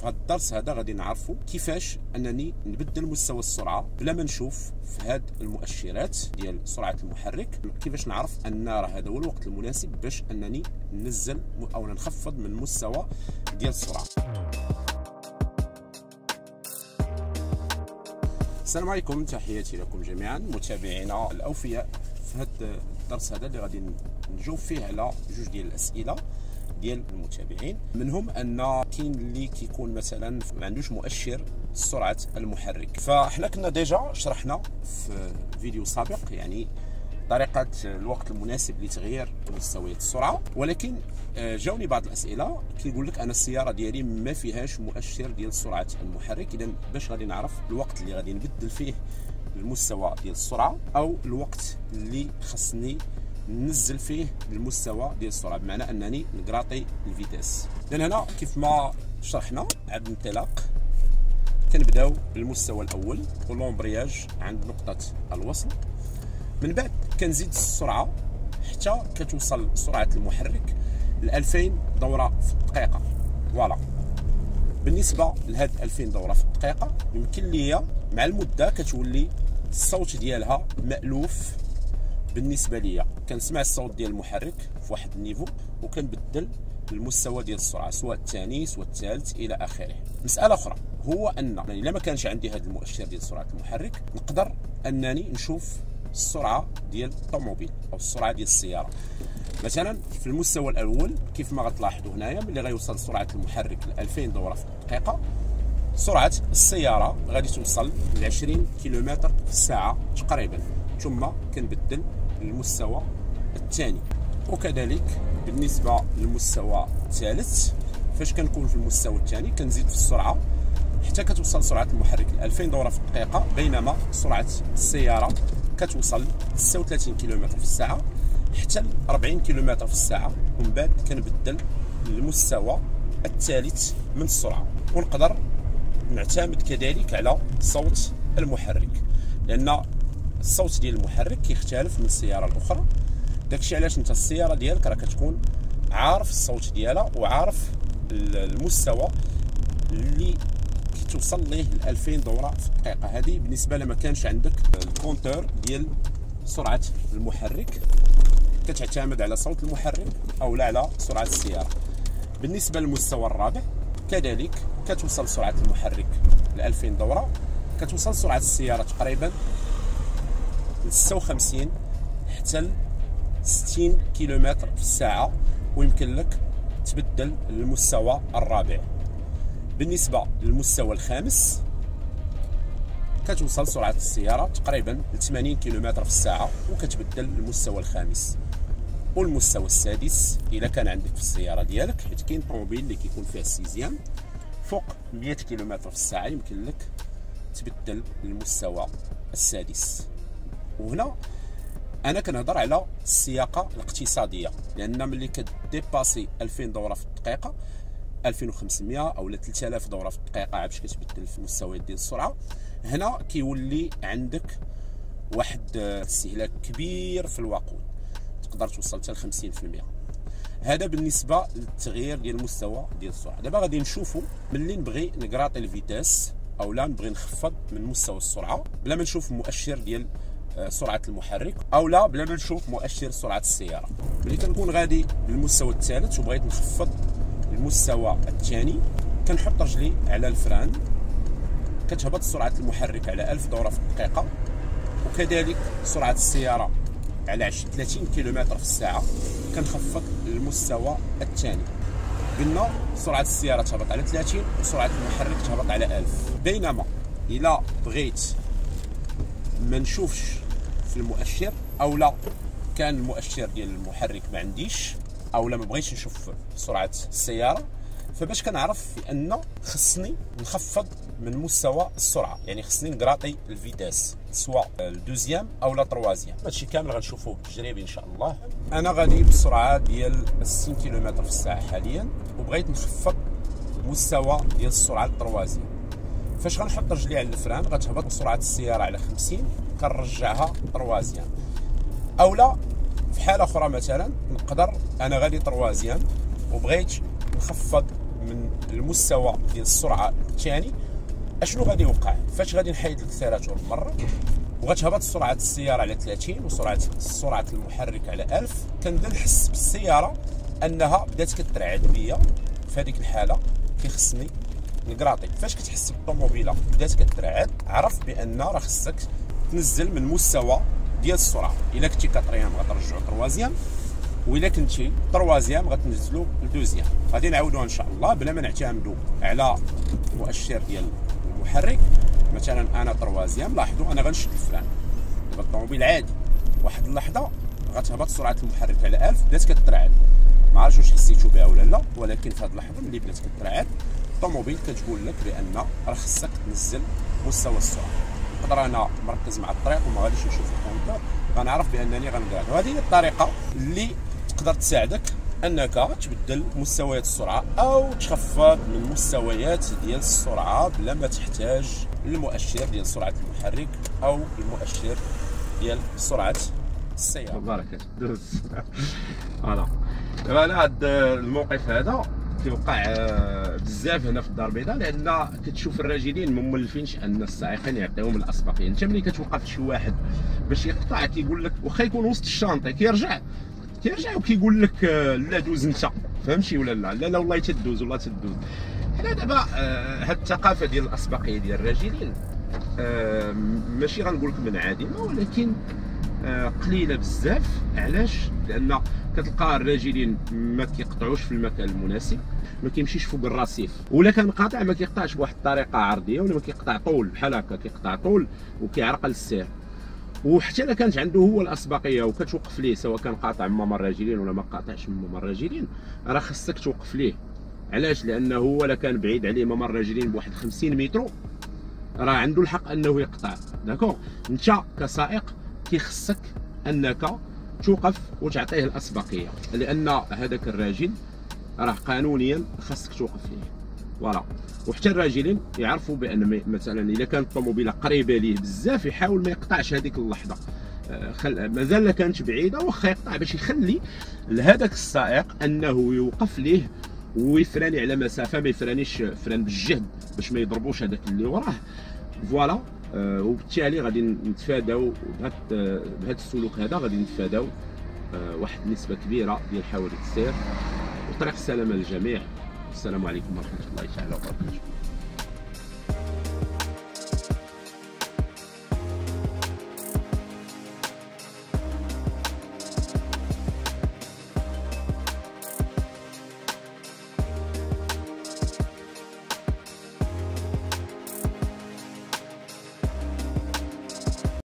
في هذا الدرس هذا غادي نعرفوا كيفاش أنني نبدل مستوى السرعة بلا ما نشوف في هاد المؤشرات ديال سرعة المحرك. كيفاش نعرف أن راه هذا هو الوقت المناسب باش أنني ننزل أو نخفض من مستوى ديال السرعة؟ السلام عليكم تحياتي لكم جميعا متابعينا الأوفياء في هذا الدرس هذا اللي غادي نجاوب فيه على جوج ديال الأسئلة. ديال المتابعين. منهم أن كاين اللي كيكون مثلا ما عندوش مؤشر سرعة المحرك. فإحنا كنا ديجا شرحنا في فيديو سابق يعني طريقة الوقت المناسب لتغيير مستويات السرعة. ولكن آه، جاوني بعض الأسئلة كيقول لك أنا السيارة ديالي ما فيهاش مؤشر ديال سرعة المحرك. اذا باش غادي نعرف الوقت اللي غادي نبدل فيه المستوى ديال السرعة أو الوقت اللي خصني ننزل فيه المستوى ديال السرعه بمعنى أنني نقراطي ال vitesse. لأن هنا كيف ما شرحنا عند الانطلاق كنبداو بالمستوى الأول و l'embrayage عند نقطة الوصل. من بعد كنزيد السرعة حتى كتوصل سرعة المحرك ل 2000 دورة في الدقيقة. voilà. بالنسبة لهاد 2000 دورة في الدقيقة يمكن ليا مع المدة كتولي الصوت ديالها مألوف بالنسبة ليا. كنسمع الصوت ديال المحرك في واحد النيفو وكنبدل المستوى ديال السرعة سواء الثاني سواء الثالث إلى آخره. مسألة أخرى هو أن يعني إلا ما كانش عندي هذا المؤشر ديال سرعة المحرك نقدر أنني نشوف السرعة ديال الطوموبيل أو السرعة ديال السيارة. مثلا في المستوى الأول كيف ما غتلاحظوا هنايا ملي غيوصل سرعة المحرك ل 2000 دورة في الدقيقة سرعة السيارة غادي توصل ل 20 كيلومتر في الساعة تقريبا. ثم كنبدل المستوى الثاني وكذلك بالنسبة للمستوى الثالث فاش كنكون في المستوى الثاني؟ كنزيد في السرعة. حتى كتوصل سرعة المحرك ل 2000 دورة في الدقيقة بينما سرعة السيارة كتوصل 36 كم في الساعة حتى 40 كم في الساعة. ومن بعد كنبدل المستوى الثالث من السرعة. ونقدر نعتمد كذلك على صوت المحرك لأن الصوت ديال المحرك كيختلف من السيارة الأخرى. داكشي علاش انت السيارة ديالك راه كتكون عارف الصوت ديالها وعارف المستوى اللي كتوصل ليه ل 2000 دورة في الدقيقة. هذه بالنسبة لما كانش عندك الكونتور ديال سرعة المحرك كتعتمد على صوت المحرك أو لا على سرعة السيارة. بالنسبة للمستوى الرابع كذلك كتوصل سرعة المحرك ل 2000 دورة. كتوصل سرعة السيارة تقريبا 56 حتى ل 60 كيلومتر في الساعة ويمكن لك تبدل المستوى الرابع. بالنسبة للمستوى الخامس كتوصل سرعة السيارة تقريبا ل 80 كيلومتر في الساعة وكتبدل المستوى الخامس. والمستوى السادس إذا كان عندك في السيارة ديالك حيت كاين طوموبيل اللي كيكون فيها السيزيام فوق 100 كيلومتر في الساعة يمكن لك تبدل المستوى السادس. وهنا أنا كنهضر على السياقة الاقتصادية لأن ملي كديباسي 2000 دوره في الدقيقة 2500 أو 3000 دوره في الدقيقة عاد باش كتبدل في المستويات ديال السرعه هنا كيولي عندك واحد استهلاك كبير في الوقود تقدر توصل حتى ل 50% هذا بالنسبة للتغيير ديال المستوى ديال السرعة. دابا غادي نشوفوا ملي نبغي نقراطي الفيتاس أو لا نبغي نخفض من مستوى السرعة بلا ما نشوف مؤشر ديال سرعة المحرك أو لا بلا ما نشوف مؤشر سرعة السيارة. ملي كنكون غادي للمستوى الثالث وبغيت نخفض المستوى الثاني كنحط رجلي على الفران كتهبط سرعة المحرك على 1000 دورة في الدقيقة وكذلك سرعة السيارة على 30 كيلومتر في الساعة. كنخفض المستوى الثاني. قلنا سرعة السيارة تهبط على 30 وسرعة المحرك تهبط على 1000 بينما إلا بغيت ما نشوفش في المؤشر أو لا كان المؤشر ديال المحرك ما عنديش أو لا ما بغيتش نشوف سرعة السيارة. فباش كنعرف بأن خصني نخفض من مستوى السرعة يعني خصني نقراطي ال vitesse سواء ال deuxième أو لا troisième. هادشي كامل غنشوفوه بالتجربه إن شاء الله. أنا غادي بالسرعه ديال 60 كم في الساعة حاليا وبغيت نخفض مستوى ديال السرعة ال troisième فاش غنحط رجلي على ال frein غتهبط سرعه السيارة على 50 كنرجعها troisième أولا في حالة أخرى مثلا نقدر أنا غادي تروازيام وبغيت نخفض من المستوى ديال السرعة الثاني. أشنو غادي يوقع؟ فاش غادي نحيد الكسيراتور مرة وغتهبط سرعه السيارة على 30 وسرعة سرعة المحرك على 1000 كنبدأ نحس بالسيارة أنها بدات كترعد بيا. في هذيك الحالة كيخصني نكراطي فاش كتحس بالطوموبيلة؟ بدات كترعد عرف بأن راه خصك تنزل من مستوى ديال السرعه إلا كنتي quatrième غترجعو troisième وإلا كنتي troisième غتنزلو ل deuxième. غادي نعاودوها إن شاء الله بلا ما نعتمدوا على المؤشر ديال المحرك. مثلا أنا troisième لاحظوا أنا غنشد ال frein. دابا الطوموبيل عادي. واحد اللحظة غتهبط سرعة المحرك على 1000 بدات كترعد. ما عرفتش واش حسيتوا بها ولا لا ولكن في هذه اللحظة ملي بدات كترعد الطوموبيل كتقول لك بأن راه خصك تنزل مستوى السرعة. نقدر أنا مركز مع الطريق وما غاديش نشوف ال compteur غنعرف بأنني غنقعد. وهذه هي الطريقة اللي تقدر تساعدك أنك تبدل مستويات السرعة أو تخفض من مستويات ديال السرعة بلا ما تحتاج للمؤشر ديال سرعة المحرك أو المؤشر ديال سرعة السيارة. بارك دوز. voilà. دابا أنا هذا الموقف هذا كيوقع آه، بزاف هنا في الدار البيضاء لأن كتشوف الراجلين ما أن السائقين يعطيهم الاسبقيه انت ملي كتوقف شي واحد باش يقطع كيقول لك واخا يكون وسط الشانطي كيرجع كيرجع وكيقول لك آه، لا دوز انت. فهمتي ولا لا؟ لا لا والله تدوز والله تدوز. حنا دابا آه، هاد الثقافة ديال الأسبقية ديال الراجلين ماشي غنقول لك منعدمه ولكن قليلة بزاف. علاش؟ لأن كتلقى الراجلين ما كيقطعوش في المكان المناسب ما كيمشيش فوق الرصيف. ولا كان قاطع ما كيقطعش بواحد الطريقة عرضية ولا ما كيقطع طول. بحال هكا كيقطع طول وكيعرقل السير وحتى إلا كانت عنده هو الأسبقية وكتوقف ليه سواء كان قاطع ماما الراجلين ولا ما قاطعش ماما الراجلين راه خصك توقف ليه. علاش؟ لأنه هو لا كان بعيد عليه ماما الراجلين بواحد 50 متر راه عنده الحق أنه يقطع. d'accord أنت كسائق كيخصك أنك توقف وتعطيه الأسبقية لأن هذاك الراجل راه قانونيا خاصك توقف ليه voilà. وحتى الراجلين يعرفوا بأن مثلا إذا كانت الطوموبيله قريبه ليه بزاف يحاول ما يقطعش هذيك اللحظة. آه، خل... مازال كانت بعيدة واخا يقطع باش يخلي لهذاك السائق أنه يوقف ليه و يفراني على مسافة ما يفرانيش فران بالجهد باش ما يضربوش هذاك اللي وراه. فوالا. وبالتالي غادي نتفاداو بهذا السلوك هذا غادي نتفاداو آه واحد النسبة كبيرة ديال حوادث السير. وطريق السلامة للجميع. السلام عليكم ورحمة الله تعالى وبركاته.